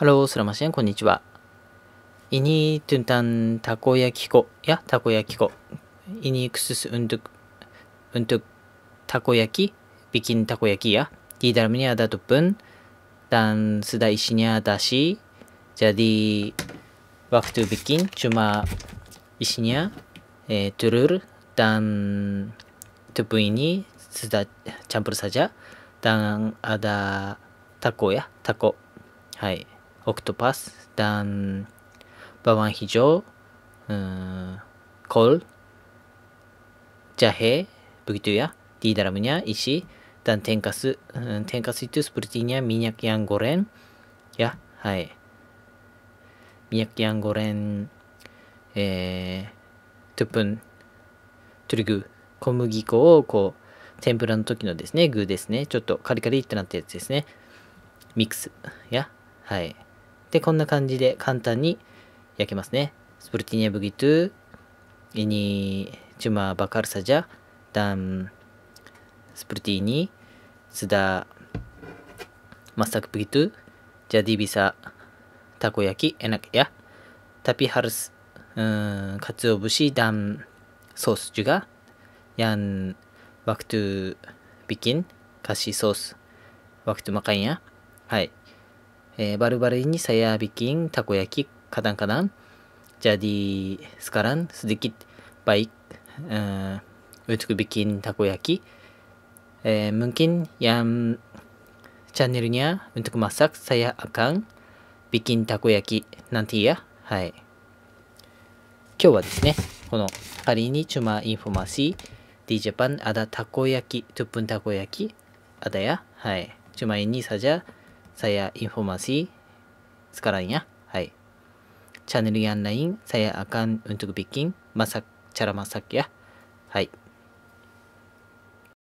Halo、selamat siang、こんにちは。 Ini tentang たこ焼き粉 ya たこ焼き粉。 Ini khusus untuk、untuk、たこ焼き、 bikin たこ焼き ya。 Di dalamnya ada tepung、dan sudah isinya だし、jadi、waktu bikin、cuma、isinya、えー、 telur、dan、tepung ini、sudah、campur saja、ダンアダ、タコや、タコ。はい。Octopus dan bawang hijau, uh, kol, jahe, begitu ya. Di dalamnya isi dan tengkas uh, tengkas itu sepertinya minyak yang goreng, ya, hai. Minyak yang goreng, eh, tepung, terigu, 小麦粉をこう、天ぷらの時のですね、具ですね。ちょっとカリカリってなったやつですね。ミックス。 ya。はい。で、こんな感じで簡単に焼けますね。 Sepertinya begitu、ini cuma bakar saja、dan、seperti ini、sudah、masak begitu、jadi bisa、たこ焼き、 enak ya、タピハルス、カツオブシ、ダン、ソースジュガ、ヤン、ワクトゥビキン、カシソース、ワクトゥマカインヤ、はい。えー、バルバルにサヤビキン、たこ焼き、カダンカダン、ジャディスカラン、スディキッ、バイ、うウツクビキン、たこ焼き、ムンキン、ヤン、チャンネルにゃ、うんとくまさク、さやアカン、bikin たこ焼き、 nanti ya、はい。今日はですね、この、 hari ini cuma informasi、di Jepang、ada たこ焼き、 tepung たこ焼き、 ada ya、はい。 Cuma ini saja、saya informasi sekarang ya. はい. Channel yang lain saya akan untuk bikin masak cara masak ya. はい.